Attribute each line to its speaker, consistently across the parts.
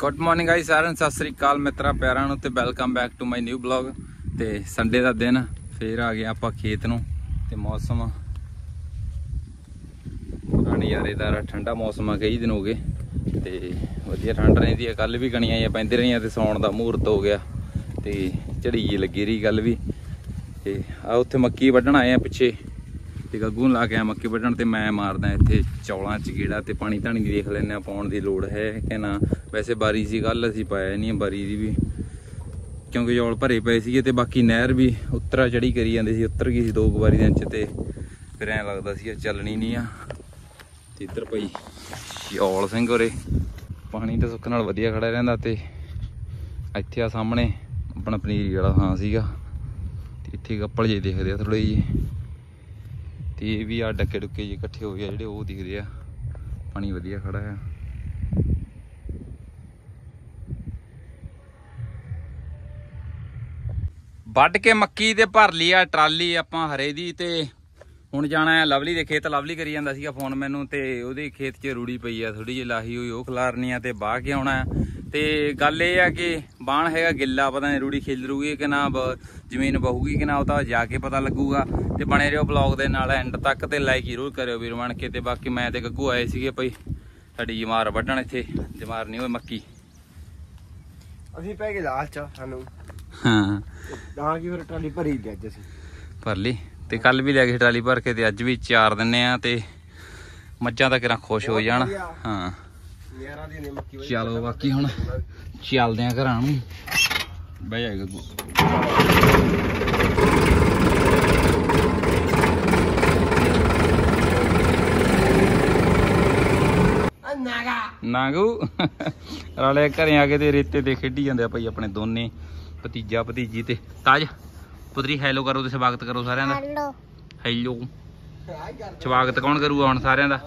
Speaker 1: Good morning guys ਸਾਰਿਆਂ ਨੂੰ ਸਤਿ ਸ੍ਰੀ ਅਕਾਲ ਮਿੱਤਰਾਂ ਪਿਆਰਾਂ ਨੂੰ ਤੇ welcome back to my new blog ਤੇ ਸੰਡੇ ਦਾ ਦਿਨ, ਫੇਰ ਆ ਗਏ ਆਪਾਂ ਖੇਤ ਨੂੰ ਤੇ ਮੌਸਮ। ਪੂਰਾ ਨਜ਼ਾਰੇਦਾਰ ਠੰਡਾ ਮੌਸਮ ਆ, ਕਈ ਦਿਨ ਹੋ ਗਏ। ਤੇ ਵਧੀਆ ਠੰਡ ਰਹਿੰਦੀ ਆ ਕੱਲ ਵੀ ਕਣੀਆਂ ਜਾਂ ਪੈਂਦੇ ਰਹੀਆਂ ਤੇ ਸੌਣ ਦਾ ਮਹੂਰਤ ਹੋ ਗਿਆ। ਤੇ ਝੜੀ ਜਿਹੀ ਲੱਗੀ ਰਹੀ ਗੱਲ ਵੀ। ਤੇ ਆ ਉੱਥੇ ਮੱਕੀ ਵੱਢਣ ਆਏ ਆ ਪਿੱਛੇ। ਤੇ ਗੱਗੂ ਨੂੰ ਲਾ ਕੇ ਆ ਮੱਕੀ ਵੱਢਣ ਤੇ ਮੈਂ ਮਾਰਦਾ ਇੱਥੇ ਚੌਲਾਂ ਚ ਗੇੜਾ ਤੇ ਪਾਣੀ ਧਾਣੀ ਦੇਖ ਲੈਨੇ ਆ ਪਾਉਣ ਦੀ ਲੋੜ ਹੈ ਕਿ ਨਾ। ਵੈਸੇ ਬਾਰੀ ਸੀ ਕੱਲ ਅਸੀਂ ਪਾਇਆ ਨਹੀਂ ਬਾਰੀ ਦੀ ਵੀ। ਕਿਉਂਕਿ ਚੌਲ ਭਰੇ ਪਏ ਸੀਗੇ ਤੇ ਬਾਕੀ ਨਹਿਰ ਵੀ ਉੱਤਰਾ ਚੜੀ ਕਰੀ ਜਾਂਦੇ ਸੀ, ਉੱਤਰ ਗਈ ਸੀ ਦੋ ਕੁ ਵਾਰੀ ਦਿਨ ਚ ਤੇ ਫਿਰ ਐਂ ਲੱਗਦਾ ਸੀ ਚੱਲਣੀ ਨਹੀਂ ਆ। ਤੇ ਇੱਧਰ ਪਈ ਚੌਲ ਸਿੰਘ ਹੋਰੇ ਪਾਣੀ ਤਾਂ ਸੁੱਕ ਨਾਲ ਵਧੀਆ ਖੜਾ ਰਹਿੰਦਾ ਤੇ ਇੱਥੇ ਆ ਸਾਹਮਣੇ ਆਪਣਾ ਪਨੀਰੀ ਵਾਲਾ ਥਾਂ ਸੀਗਾ। ਤੇ ਇੱਥੇ ਗੱਪਲ ਜੇ ਦੇਖਦੇ ਆ ਥੋੜੇ ਜਿਹੇ। ਤੇ ਇਹ ਵੀ ਆ ਡੱਕੇ ਡੁੱਕੇ ਜਿਹੇ ਇਕੱਠੇ ਹੋਏ ਆ ਜਿਹੜੇ ਉਹ ਦਿਖਦੇ ਆ। ਪਾਣੀ ਵਧੀਆ ਖੜਾ ਆ। ਵੱਢ ਕੇ ਮੱਕੀ ਤੇ ਭਰ ਲਈ ਆ ਟਰਾਲੀ ਆਪਾਂ ਹਰੇ ਦੀ ਤੇ ਹੁਣ ਜਾਣਾ ਆ ਲਵਲੀ ਦੇ ਖੇਤ। ਲਵਲੀ ਕਰੀ ਜਾਂਦਾ ਸੀਗਾ ਫੋਨ ਮੈਨੂੰ ਤੇ ਉਹਦੇ ਖੇਤ 'ਚ ਰੂੜੀ ਪਈ ਆ ਥੋੜੀ ਜਿਹੀ ਲਾਹੀ ਹੋਈ, ਉਹ ਖਲਾਰਨੀ ਆ ਤੇ ਬਾਹ ਕੇ ਆਉਣਾ ਹੈ। ਤੇ ਗੱਲ ਇਹ ਆ ਕਿ ਬਾਣ ਹੈਗਾ ਗਿੱਲਾ ਪਤਾ ਨਹੀਂ ਰੂੜੀ ਖਿਲਰੂਗੀ ਕਿ ਨਾ ਜ਼ਮੀਨ ਬਹੂਗੀ ਕਿ ਨਾ ਉਹ ਤਾਂ ਜਾ ਕੇ ਪਤਾ ਲੱਗੂਗਾ। ਤੇ ਬਣੇ ਰਹੋ ਬਲੌਗ ਦੇ ਨਾਲ ਐਂਡ ਤੱਕ ਤੇ ਲਾਈਕ ਜ਼ਰੂਰ ਕਰਿਓ ਵੀਰ ਬਣ ਕੇ ਤੇ ਬਾਕੀ ਮੈਂ ਤੇ ਗੱਗੂ ਆਏ ਸੀਗੇ ਭਈ ਸਾਡੀ ਜਮਾਰ ਵੱਢਣ ਇੱਥੇ ਜਮਾਰ ਨਹੀਂ ਹੋਏ ਮੱਕੀ।
Speaker 2: ਅਸੀਂ ਪੈ ਗਏ ਲਾਲ ਚ ਸਾਨੂੰ।
Speaker 1: ਹਾਂ।
Speaker 2: ਤਾਂ ਕੀ ਫਿਰ ਟਰਾਲੀ ਭਰੀ ਗਈ ਅੱਜ ਅਸੀਂ।
Speaker 1: ਭਰ ਲਈ। ਤੇ ਕੱਲ ਵੀ ਲੈ ਗਏ ਟਰਾਲੀ ਭਰ ਕੇ ਤੇ ਅੱਜ ਵੀ ਚਾਰ ਦਿੰਨੇ ਆ ਤੇ ਮੱਝਾਂ ਤਾਂ ਕਿਰਾਂ ਖੁਸ਼ ਹੋ ਜਾਣ। ਹਾਂ।
Speaker 2: ਦੀ
Speaker 1: ਚਲੋ ਬਾਕੀ ਹੁਣ ਚੱਲਦੇ ਆ ਘਰਾਂ ਨੂੰ। ਬਹਿ ਜਾਏਗਾ ਗੱਗੂ
Speaker 2: ਨਾਗਾ।
Speaker 1: ਨਾਗੂ। ਰਾਲੇ ਘਰੇ ਆ ਕੇ ਤੇ ਰੇਤੇ ਤੇ ਖੇਡੀ ਜਾਂਦੇ ਆ ਭਾਈ ਆਪਣੇ ਦੋਨੇ ਭਤੀਜਾ ਭਤੀਜੀ ਤੇ। ਤਾਜ ਪੁੱਤਰੀ ਹੈਲੋ ਕਰੋ ਤੇ ਸਵਾਗਤ ਕਰੋ ਸਾਰਿਆਂ ਦਾ।
Speaker 3: ਹੈਲੋ
Speaker 1: ਹੈਲੋ ਸਵਾਗਤ ਕੌਣ ਕਰੂਗਾ ਹੁਣ ਸਾਰਿਆਂ ਦਾ?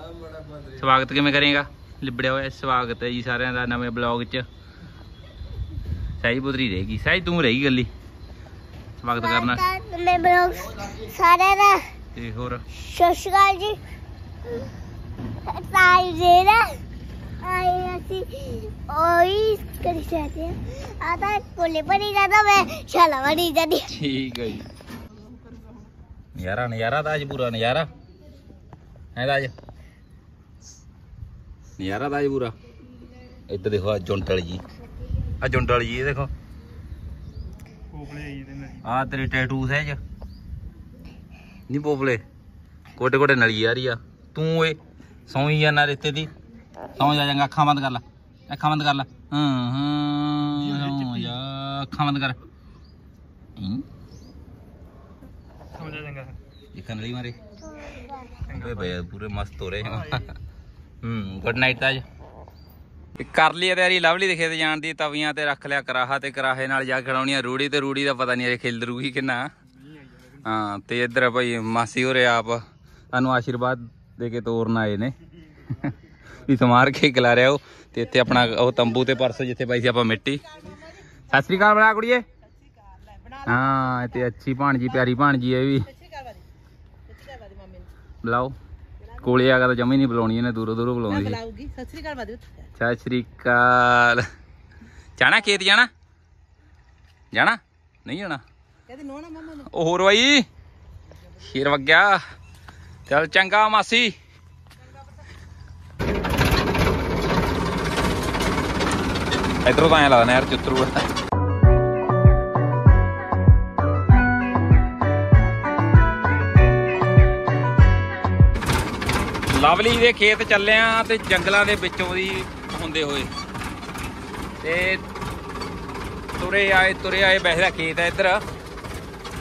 Speaker 1: ਸਵਾਗਤ ਕਿਵੇਂ ਕਰੇਗਾ? ਲਿਬੜਿਆ ਹੋਇਆ ਸਵਾਗਤ ਹੈ ਜੀ ਸਾਰਿਆਂ ਦਾ ਨਵੇਂ ਬਲੌਗ 'ਚ। ਸਹਿਜ ਪੁੱਤਰੀ ਰਹੇਗੀ ਸਹਿਜ ਤੂੰ ਰਹੇਗੀ ਗੱਲੀ ਸਵਾਗਤ ਕਰਨਾ।
Speaker 3: ਮੈਂ ਬਲੌਗ ਸਾਰਿਆਂ ਦਾ।
Speaker 1: ਤੇ ਹੋਰ?
Speaker 3: ਸਤਿ ਸ਼੍ਰੀ ਅਕਾਲ ਜੀ। ਤਾਈ ਜੀ ਦਾ ਆਈ ਅਸੀਂ ਓਈ ਕਰੀ ਜਾਂਦੇ ਆ। ਆ ਤਾਂ ਕੋਲੇ ਪੜੀ ਜਾਂਦਾ ਮੈਂ ਛਾਲਾ ਵੜੀ ਜਾਂਦੀ
Speaker 1: ਠੀਕ ਹੈ ਜੀ। ਨਜ਼ਾਰਾ ਨਜ਼ਾਰਾ ਤਾਂ ਅੱਜ ਪੂਰਾ ਨਜ਼ਾਰਾ। ਹੈ ਤਾਂ ਅੱਜ? ਨਜ਼ਾਰਾ ਤਾਂ ਅੱਜ ਪੂਰਾ। ਇੱਧਰ ਦੇਖੋ ਆ ਜੁੰਟਲ ਜੀ। ਆ ਜੁੰਟਲ ਜੀ ਇਹ ਦੇਖੋ। ਆ ਤੇਰੇ ਟੈਟੂ ਸਹਿਜ ਨਹੀਂ ਪੋਪਲੇ ਕੋਟੇ ਕੋਟੇ ਨਲੀ ਆ ਰਹੀ ਆ। ਤੂੰ ਓਏ ਸੌਂ ਜਾਣਾ ਰੇਤੇ ਦੀ। ਸੌਂ ਜਾ ਜਾਂਗਾ ਅੱਖਾਂ ਬੰਦ ਕਰ ਲੈ। ਅੱਖਾਂ ਬੰਦ ਕਰ ਲੈ। ਹਾਂ ਹਾਂ ਸੌਂ ਜਾ ਅੱਖਾਂ ਬੰਦ ਕਰ। ਹੂੰ। ਦੇਖਣ ਲਈ ਮਾਰੇ। ਓਏ ਬਈ ਪੂਰੇ ਮਸਤ ਹੋ ਰਹੇ ਹਾਂ ਹੂੰ ਗੁੱਡ ਨਾਈਟ ਤਾਜ ਕਰ ਲਈ ਤਿਆਰੀ ਲਵਲੀ ਦੇ ਖੇਤ ਜਾਣ ਦੀ ਤਵੀਆਂ ਤੇ ਰੱਖ ਲਿਆ ਕਰਾਹਾ ਤੇ ਕਰਾਹੇ ਨਾਲ ਜਾ ਕੇ ਖੜਾਉਣੀ ਆ ਰੂੜੀ ਤੇ ਰੂੜੀ ਦਾ ਪਤਾ ਨਹੀਂ ਅਜੇ ਖਿਲਦਰੂਗੀ ਕਿੰਨਾ ਹਾਂ ਤੇ ਇੱਧਰ ਭਾਈ ਮਾਸੀ ਹੋਰੇ ਆਪ ਤੁਹਾਨੂੰ ਆਸ਼ੀਰਵਾਦ ਦੇ ਕੇ ਤੋਰਨ ਆਏ ਨੇ। ਵੀ ਸਮਾਰ ਕੇ ਖਿਲਾ ਰਿਆ ਉਹ ਤੇ ਇੱਥੇ ਆਪਣਾ ਉਹ ਤੰਬੂ ਤੇ ਪਰਸੋਂ ਜਿੱਥੇ ਪਾਈ ਸੀ ਆਪਾਂ ਮਿੱਟੀ। ਸਤਿ ਸ੍ਰੀ ਅਕਾਲ ਬਣਾ ਕੁੜੀਏ। ਹਾਂ ਤੇ ਅੱਛੀ ਭਾਣਜੀ ਪਿਆਰੀ ਭਾਣਜੀ ਇਹ ਵੀ। ਬੁਲਾਓ। ਕੋਲੇ ਆ ਕੇ ਤਾਂ ਜਮੀ ਨਹੀਂ ਬੁਲਾਉਣੀ ਇਹਨੇ ਦੂਰੋਂ ਦੂਰੋਂ ਬੁਲਾਉਂਦੀ ਸੀ।
Speaker 4: ਬੁਲਾਉਗੀ ਸਤਿ ਸ੍ਰੀ ਅਕਾਲ ਬਾਦੂ
Speaker 1: ਸਤਿ ਸ੍ਰੀ ਅਕਾਲ। ਜਾਣਾ ਖੇਤ ਜਾਣਾ? ਜਾਣਾ? ਨਹੀਂ ਜਾਣਾ?
Speaker 4: ਕਹਿੰਦੇ ਨੋ ਨਾ ਮਮਾ ਨੂੰ।
Speaker 1: ਉਹ ਹੋਰ ਬਾਈ ਸ਼ੇਰ ਵਗਿਆ। ਚੱਲ ਚੰਗਾ ਮਾਸੀ। ਇਧਰੋਂ ਤਾਂ ਐ ਲੱਗਦਾ ਨਹਿਰ ਚ ਉਤਰੂਗਾ ਲਵਲੀ ਦੇ ਖੇਤ ਚੱਲਿਆ ਤੇ ਜੰਗਲਾਂ ਦੇ ਵਿੱਚੋਂ ਦੀ ਹੁੰਦੇ ਹੋਏ। ਤੇ ਤੁਰੇ ਆਏ ਤੁਰੇ ਆਏ ਵੈਸੇ ਦਾ ਖੇਤ ਹੈ ਇੱਧਰ।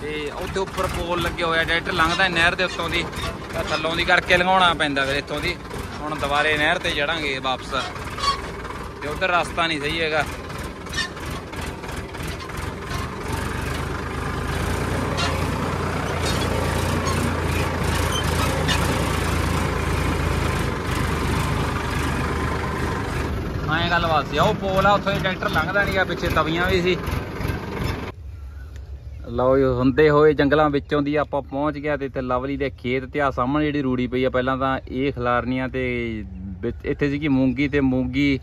Speaker 1: ਤੇ ਉੱਥੇ ਉੱਪਰ ਪੋਲ ਲੱਗਿਆ ਹੋਇਆ, ਡਾਇਰੈਕਟ ਲੰਘਦਾ ਨਹਿਰ ਦੇ ਉੱਤੋਂ ਦੀ। ਤਾਂ ਥੱਲੋਂ ਦੀ ਕਰਕੇ ਲੰਘਾਉਣਾ ਪੈਂਦਾ ਫਿਰ ਇੱਥੋਂ ਦੀ। ਹੁਣ ਦੁਬਾਰੇ ਨਹਿਰ ਤੇ ਚੜਾਂਗੇ ਵਾਪਸ। ਤੇ ਉਧਰ ਰਸਤਾ ਨਹੀਂ ਸਹੀ ਹੈਗਾ। ਹਾਂ ਗੱਲਬਾਤ ਸੀ। ਉਹ ਪੋਲ ਆ, ਉੱਥੋਂ ਦੀ ਟਰੈਕਟਰ ਲੰਘਦਾ ਨਹੀਂਗਾ ਪਿੱਛੇ ਤਵੀਆਂ ਵੀ ਸੀ। ਲਓ ਹੁੰਦੇ ਹੋਏ ਜੰਗਲਾਂ ਵਿੱਚੋਂ ਦੀ ਆਪਾਂ ਪਹੁੰਚ ਗਿਆ ਤੇ ਇੱਥੇ ਲਵਲੀ ਦੇ ਖੇਤ ਤੇ ਆ, ਸਾਹਮਣੇ ਜਿਹੜੀ ਰੂੜੀ ਪਈ ਆ, ਪਹਿਲਾਂ ਤਾਂ ਇਹ ਖਿਲਾਰਨੀਆਂ ਤੇ ਇੱਥੇ ਸੀ ਕਿ ਮੂੰਗੀ ਤੇ ਮੂੰਗੀ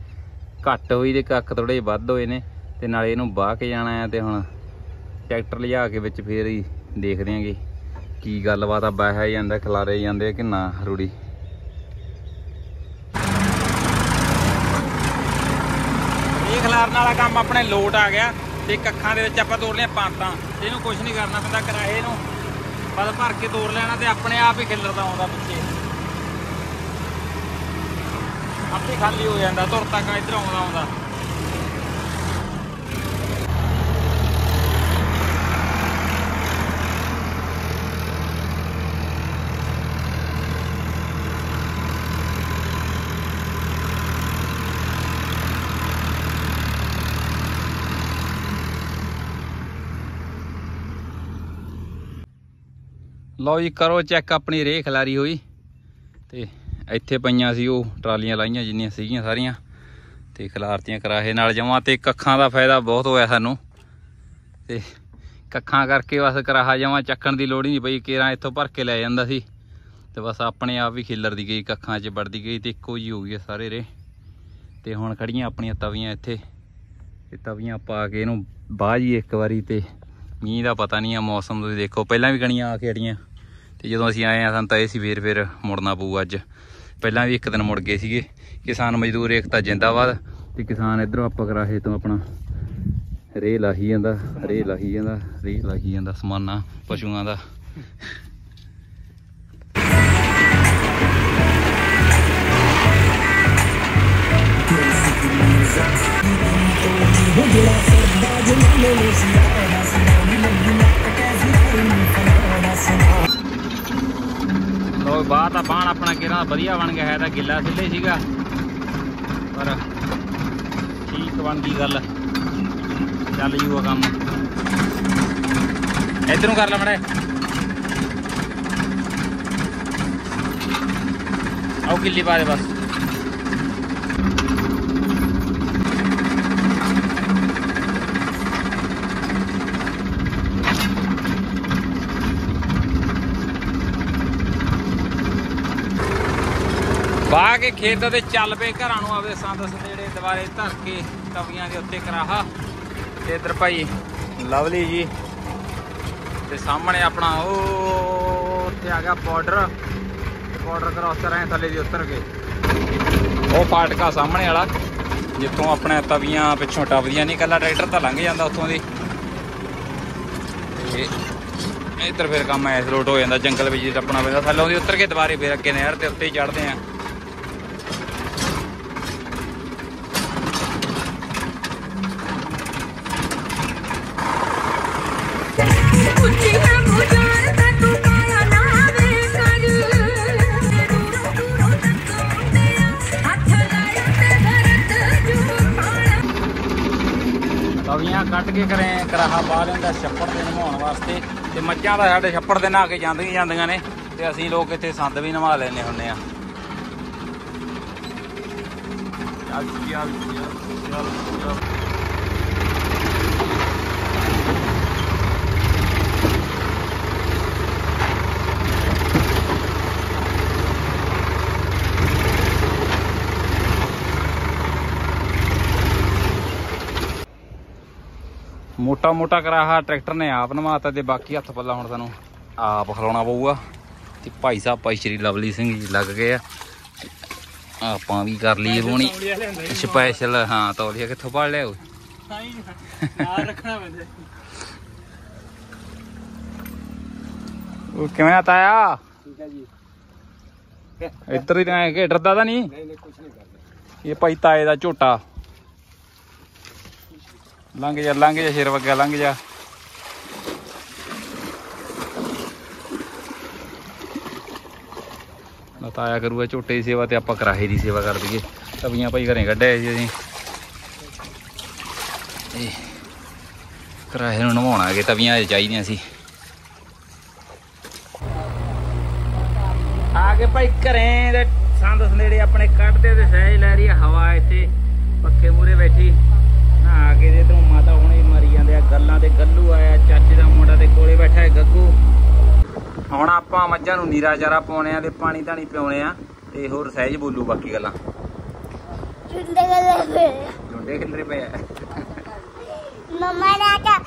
Speaker 1: ਘੱਟ ਹੋਈ ਤੇ ਕੱਖ ਥੋੜੇ ਵੱਧ ਹੋਏ ਨੇ ਤੇ ਨਾਲੇ ਇਹਨੂੰ ਬਾਹ ਕੇ ਜਾਣਾ ਆ ਤੇ ਹੁਣ ਟਰੈਕਟਰ ਲਿਜਾ ਕੇ ਵਿੱਚ ਫੇਰ ਹੀ ਦੇਖਦੇ ਆਂਗੇ ਕੀ ਗੱਲਬਾਤ ਆ ਬਾਹਿਆ ਜਾਂਦਾ, ਖਲਾਰੇ ਜਾਂਦੇ ਆ ਕਿ ਨਾ ਰੂੜੀ ਇਹ ਖਲਾਰਨ ਵਾਲਾ ਕੰਮ ਆਪਣੇ ਲੋਟ ਆ ਗਿਆ ਤੇ ਕੱਖਾਂ ਦੇ ਵਿੱਚ ਆਪਾਂ ਤੋੜ ਲਿਆ ਪਾਂਤਾਂ। ਇਹਨੂੰ ਕੁਝ ਨਹੀਂ ਕਰਨਾ ਪੈਂਦਾ, ਕਿਰਾਏ ਨੂੰ। ਬਸ ਭਰ ਕੇ ਤੋੜ ਲੈਣਾ ਤੇ ਆਪਣੇ ਆਪ ਹੀ ਖਿਲਰਦਾ ਆਉਂਦਾ ਪਿੱਛੇ। ਆਪੇ ਖਾਲੀ ਹੋ ਜਾਂਦਾ, ਤੁਰ ਤੱਕ ਇੱਧਰ ਆਉਂਦਾ ਆਉਂਦਾ ਲਓ ਜੀ, ਕਰੋ ਚੈੱਕ ਆਪਣੀ ਰੇਹ ਖਲਾਰੀ ਹੋਈ। ਤੇ ਇੱਥੇ ਪਈਆਂ ਸੀ ਉਹ ਟਰਾਲੀਆਂ ਲਾਈਆਂ ਜਿੰਨੀਆਂ ਸੀਗੀਆਂ ਸਾਰੀਆਂ। ਤੇ ਖਲਾਰਤੀਆਂ ਕਰਾਹੇ ਨਾਲ ਜਮਾਂ ਤੇ ਕੱਖਾਂ ਦਾ ਫਾਇਦਾ ਬਹੁਤ ਹੋਇਆ ਸਾਨੂੰ। ਤੇ ਕੱਖਾਂ ਕਰਕੇ ਬਸ ਕਰਾਹਾ ਜਮਾਂ ਚੱਕਣ ਦੀ ਲੋੜ ਹੀ ਨਹੀਂ ਪਈ, ਕੇਰਾਂ ਇੱਥੋਂ ਭਰ ਕੇ ਲੈ ਜਾਂਦਾ ਸੀ। ਤੇ ਬਸ ਆਪਣੇ ਆਪ ਹੀ ਖਿਲਰਦੀ ਗਈ, ਕੱਖਾਂ 'ਚ ਵੜਦੀ ਗਈ ਤੇ ਇੱਕੋ ਜੀ ਹੋ ਗਈ ਸਾਰੇ ਰੇ ਤੇ ਹੁਣ ਖੜੀਆਂ ਆਪਣੀਆਂ ਤਵੀਆਂ ਇੱਥੇ। ਤੇ ਤਵੀਆਂ ਪਾ ਕੇ ਇਹਨੂੰ ਬਾਜੀ ਇੱਕ ਵਾਰੀ ਤੇ ਮੀਂਹ ਦਾ ਪਤਾ ਨਹੀਂ ਆ ਮੌਸਮ ਤੁਸੀਂ ਦੇਖੋ, ਪਹਿਲਾਂ ਵੀ ਗਣੀਆਂ ਆ ਕੇ ਅੜੀਆਂ ਤੇ ਜਦੋਂ ਅਸੀਂ ਆਏ ਆ ਸਾਨੂੰ ਤਾਂ ਇਹ ਸੀ, ਫੇਰ ਫੇਰ ਮੁੜਨਾ ਪਊ ਅੱਜ। ਪਹਿਲਾਂ ਵੀ ਇੱਕ ਦਿਨ ਮੁੜ ਗਏ ਸੀਗੇ। ਕਿਸਾਨ ਮਜ਼ਦੂਰ ਏਕਤਾ ਜਿੰਦਾਬਾਦ ਤੇ ਕਿਸਾਨ ਇਧਰੋਂ ਆਪਾਂ ਕਰਾਹੇ ਤੋਂ ਆਪਣਾ ਰੇ ਲਾਹੀ ਜਾਂਦਾ ਰੇ ਲਾਹੀ ਜਾਂਦਾ ਰੇ ਲਾਹੀ ਜਾਂਦਾ ਸਮਾਨਾ, ਪਸ਼ੂਆਂ ਦਾ। ਲੋ ਬਾਹਰ ਤਾਂ ਬਾਣ ਆਪਣਾ ਕਿਹੜਾ ਵਧੀਆ ਬਣ ਗਿਆ, ਹੈ ਤਾਂ ਗਿੱਲਾ ਸਿੱਲੇ ਸੀਗਾ। ਪਰ ਠੀਕ ਬਣ ਗਈ ਗੱਲ। ਚੱਲ ਜੂਗਾ ਕੰਮ। ਇੱਧਰ ਨੂੰ ਕਰ ਲੈ ਮੜੇ ਆਓ ਕਿੱਲੀ ਪਾ ਦੇ ਬਸ। ਬਾਹ ਕੇ ਖੇਤ ਦੇ ਚੱਲ ਪਏ, ਘਰਾਂ ਨੂੰ ਆਪਦੇ ਸੰਦ ਸੰਦੇੜੇ ਦੁਬਾਰੇ ਧਰ ਕੇ ਤਵੀਆਂ ਦੇ ਉੱਤੇ ਕਰਾਹਾ। ਤੇ ਇਧਰ ਭਾਈ ਲਵਲੀ ਜੀ, ਤੇ ਸਾਹਮਣੇ ਆਪਣਾ ਉਹ ਉੱਥੇ ਆ ਗਿਆ ਬਾਰਡਰ ਬਾਰਡਰ ਕਰਾਸ ਕਰ ਰਹੇ ਥੱਲੇ ਦੀ ਉਤਰ ਕੇ। ਉਹ ਫਾਟਕਾ ਸਾਹਮਣੇ ਵਾਲਾ, ਜਿੱਥੋਂ ਆਪਣੇ ਤਵੀਆਂ ਪਿੱਛੋਂ ਟੱਪਦੀਆਂ ਨਹੀਂ ਕੱਲਾ ਟਰੈਕਟਰ ਤਾਂ ਲੰਘ ਜਾਂਦਾ ਉੱਥੋਂ ਦੀ। ਤੇ ਇੱਧਰ ਫਿਰ ਕੰਮ ਐਸ ਰੋਡ ਹੋ ਜਾਂਦਾ, ਜੰਗਲ ਵਿੱਚ ਟੱਪਣਾ ਪੈਂਦਾ, ਥੱਲੋਂ ਦੀ ਉਤਰ ਕੇ ਦੁਬਾਰੇ ਫਿਰ ਅੱਗੇ ਨਹਿਰ ਦੇ ਉੱਤੇ ਹੀ ਚੜਦੇ ਆ
Speaker 5: ਉੱਚੀ ਹੈ ਮੁਜਾਰ ਤੇ ਤੂੰ ਕਾਇਆ ਨਾ ਵੇ ਕਰ ਦੂਰੋਂ ਦੂਰੋਂ ਤੱਕ ਮੁੰਡਿਆ ਹੱਥ ਲਾਇਆ ਤੇ ਭਰਤ ਜੂ ਪਾਣਾ
Speaker 1: ਤਵੀਆਂ ਕੱਢ ਕੇ ਕਰੇ ਕਰਾਹਾ ਪਾ ਲੈਂਦਾ, ਛੱਪੜ ਦੇ ਨਮਾਉਣ ਵਾਸਤੇ। ਤੇ ਮੱਝਾਂ ਦਾ ਸਾਡੇ ਛੱਪੜ ਦੇ ਨਹਾ ਕੇ ਜਾਂਦੀਆਂ ਜਾਂਦੀਆਂ ਨੇ। ਤੇ ਅਸੀਂ ਲੋਕ ਇੱਥੇ ਸੰਦ ਵੀ ਨਵਾ ਲੈਨੇ ਹੁੰਨੇ ਆ ਚੱਲ ਚੱਲ ਚੱਲ ਮੋਟਾ ਮੋਟਾ ਕਰਾਹਾ ਟਰੈਕਟਰ ਨੇ ਆਪ ਨਵਾਤਾ ਤੇ ਬਾਕੀ ਹੱਥ ਪੱਲਾ ਹੁਣ ਸਾਨੂੰ ਆਪ ਖਲਾਉਣਾ ਪਊਗਾ। ਤੇ ਭਾਈ ਸਾਹਿਬ ਭਾਈ ਸ਼੍ਰੀ ਲਵਲੀ ਸਿੰਘ ਜੀ ਲੱਗ ਗਏ ਆ। ਆਪਾਂ ਵੀ ਕਰ ਲਈਏ ਬੋਣੀ। ਸਪੈਸ਼ਲ ਹਾਂ ਤੌਲੀਆ ਕਿੱਥੋਂ ਪੜ ਲਿਆ ਓਏ?
Speaker 2: ਨਾਲ ਰੱਖਣਾ ਪੈਂਦਾ।
Speaker 1: ਉਹ ਕਿਵੇਂ ਆ ਤਾਇਆ?
Speaker 2: ਠੀਕ ਹੈ ਜੀ।
Speaker 1: ਇੱਧਰ ਹੀ ਕੇ ਡਰਦਾ ਤਾਂ ਨਹੀਂ?
Speaker 2: ਨਹੀਂ ਨਹੀਂ ਕੁਝ ਨਹੀਂ ਕਰਦੇ।
Speaker 1: ਇਹ ਭਾਈ ਤਾਏ ਦਾ ਝੋਟਾ। ਲੰਘ ਜਾ ਲੰਘ ਜਾ ਸ਼ੇਰ ਵਗਿਆ ਲੰਘ ਜਾ। ਤਾਇਆ ਕਰੂਗਾ ਝੋਟੇ ਦੀ ਸੇਵਾ ਤੇ ਆਪਾਂ ਕਰਾਹੇ ਦੀ ਸੇਵਾ ਕਰ ਦਈਏ। ਤਵੀਆਂ ਭਾਈ ਘਰੇ ਕੱਢਿਆ ਸੀ ਅਸੀਂ। ਇਹ ਕਰਾਹੇ ਨੂੰ ਨਵਾਉਣਾ ਕਿ ਤਵੀਆਂ ਚਾਹੀਦੀਆਂ ਸੀ। ਆ ਕੇ ਭਾਈ ਘਰੇ ਦੇ ਸੰਦ ਸੰਦੇੜੇ ਆਪਣੇ ਕੱਢਦੇ ਤੇ ਸਹਿਜ ਲੈ ਰਹੀ ਹਵਾ ਇੱਥੇ। ਪੱਖੇ ਮੂਰੇ ਬੈਠੀ। ਕੇ ਦੇ ਤੋਂ ਮਾਤਾ ਹੁਣੇ ਮਰੀ ਜਾਂਦੇ ਆ। ਗੱਲਾਂ ਤੇ ਗੱਲੂ ਆਇਆ ਚਾਚੇ ਦਾ ਮੁੰਡਾ ਤੇ ਕੋਲੇ ਬੈਠਾ ਹੈ ਗੱਗੂ। ਹੁਣ ਆਪਾਂ ਮੱਝਾਂ ਨੂੰ ਨੀਰਾ ਚਾਰਾ ਪਾਉਣੇ ਆ ਤੇ ਪਾਣੀ ਧਾਣੀ ਪਿਉਣੇ ਆ ਤੇ ਹੋਰ ਸਹਿਜ ਬੋਲੂ ਬਾਕੀ ਗੱਲਾਂ।
Speaker 3: ਚੁੰਡੇ ਗਲੇ ਪਏ
Speaker 1: ਝੁੰਡੇ ਖਿਲਰੇ ਪਏ
Speaker 3: ਮਮਾ ਨੇ ਆਖਿਆ